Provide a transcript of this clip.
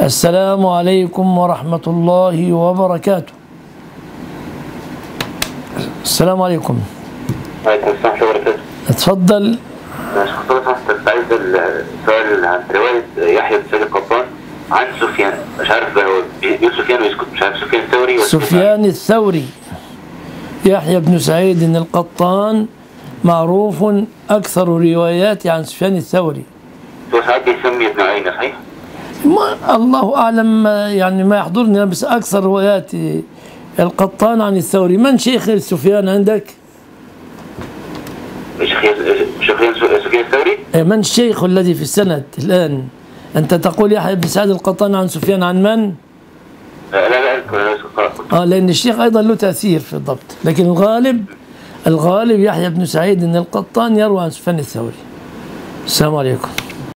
السلام عليكم ورحمة الله وبركاته. السلام عليكم. وعليكم السلام ورحمة الله وبركاته. اتفضل. كنت عايز السؤال عن رواية يحيى بن سعيد القطان عن سفيان. مش عارف هو بيقول سفيان ويسكت مش عارف سفيان الثوري ولا سفيان الثوري. يحيى بن سعيد القطان معروف أكثر رواياته عن سفيان الثوري. هو ساعات بيسمي ابن عيينة صحيح؟ ما الله أعلم يعني ما يحضرني بس أكثر روايات القطان عن الثوري. من شيخ سفيان عندك؟ شيخ شيخ سفيان الثوري؟ من الشيخ الذي في السند الآن؟ أنت تقول يحيى بن سعيد القطان عن سفيان عن من؟ لا لا لا لا آه لأن الشيخ أيضا له تأثير في الضبط. لكن الغالب الغالب يحيى بن سعيد القطان يروى عن سفيان الثوري. السلام عليكم.